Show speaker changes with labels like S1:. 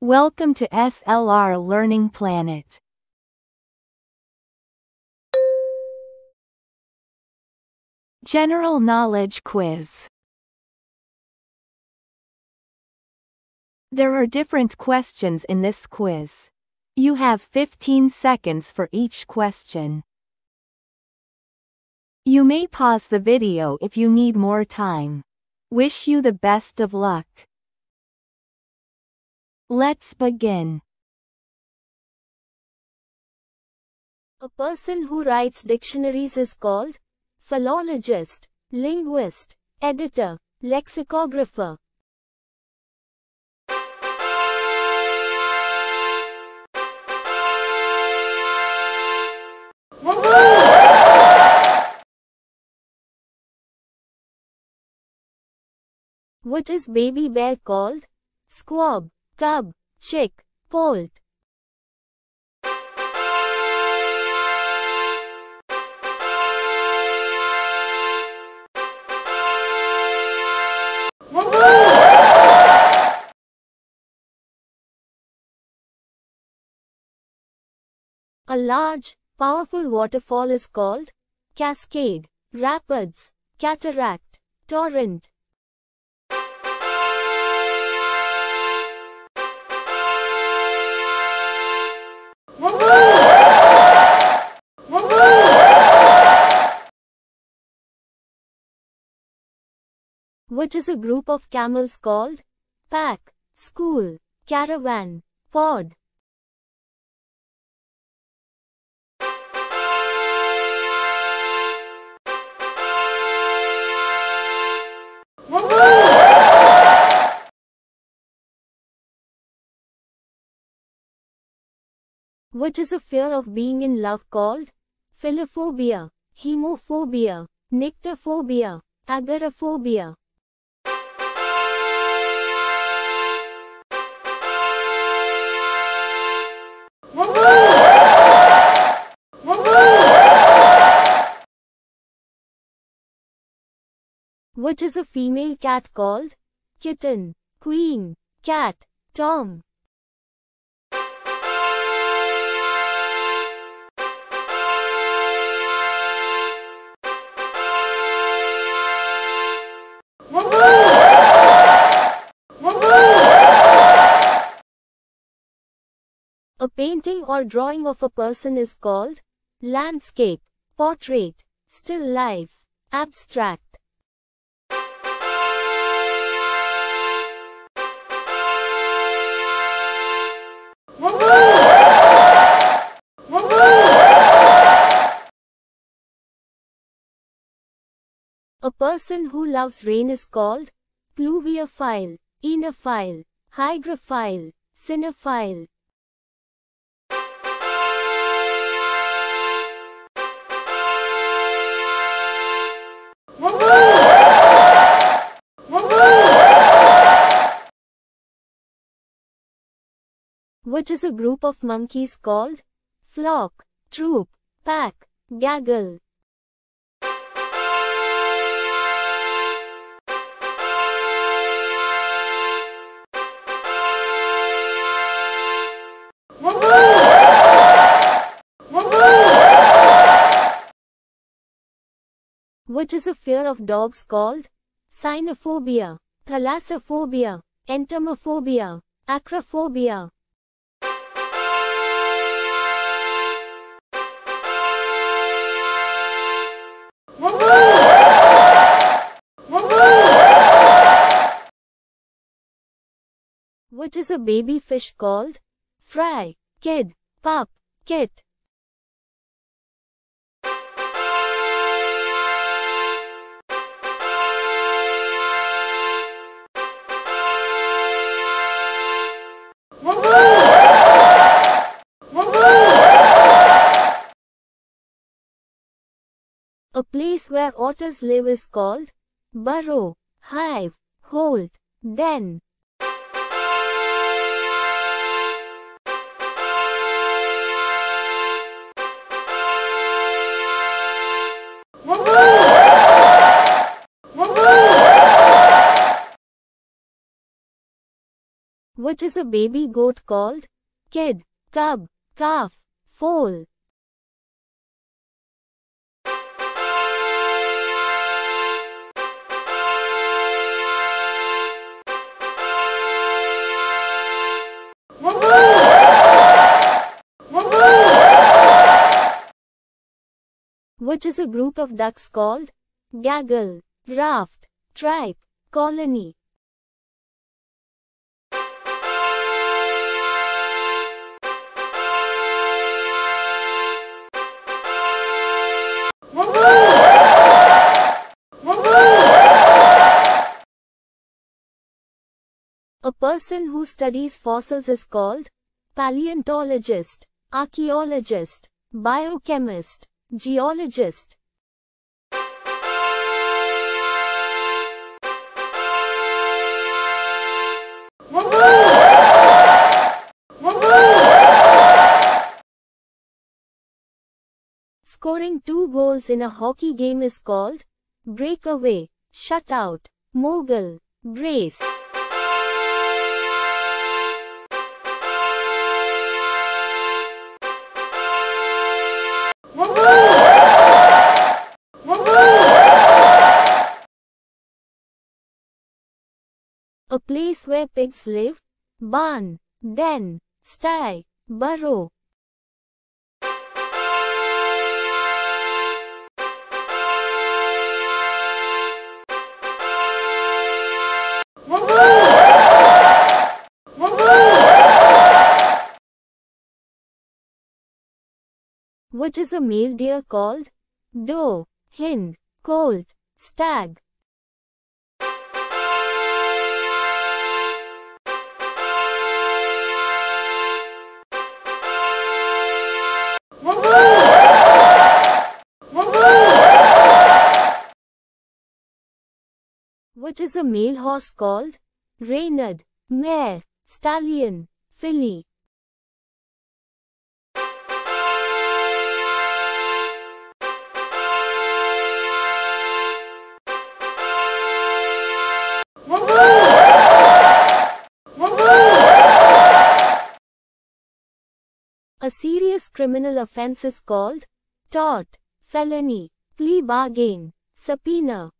S1: Welcome to SLR Learning Planet. General Knowledge Quiz There are different questions in this quiz. You have 15 seconds for each question. You may pause the video if you need more time. Wish you the best of luck. Let's begin.
S2: A person who writes dictionaries is called philologist, linguist, editor, lexicographer. What is baby bear called? Squab, cub, chick, poult. A large, powerful waterfall is called cascade, rapids, cataract, torrent. What is a group of camels called? Pack, school, caravan, pod. What is a fear of being in love called? Philophobia, hemophobia, nyctophobia, agoraphobia. What is a female cat called? Kitten, queen, cat, tom. A painting or drawing of a person is called landscape, portrait, still life, abstract. Person who loves rain is called pluviophile, enophile, hygrophile, cynophile. Is a group of monkeys called? Flock, troop, pack, gaggle. What is a fear of dogs called? Cynophobia, thalassophobia, entomophobia, acrophobia. which is a baby fish called? Fry, kid, pup, kit. Place where otters live is called burrow, hive, holt, den. Which is a baby goat called? Kid, cub, calf, foal. Which is a group of ducks called? Gaggle, raft, tribe, colony. A person who studies fossils is called paleontologist, archaeologist, biochemist, geologist. Scoring two goals in a hockey game is called breakaway, shutout, mogul, brace. Place where pigs live, barn, den, sty, burrow. Which is a male deer called? Doe, hind, colt, stag. Which is a male horse called? Reynard, mare, stallion, filly. A serious criminal offense is called tort, felony, plea bargain, subpoena,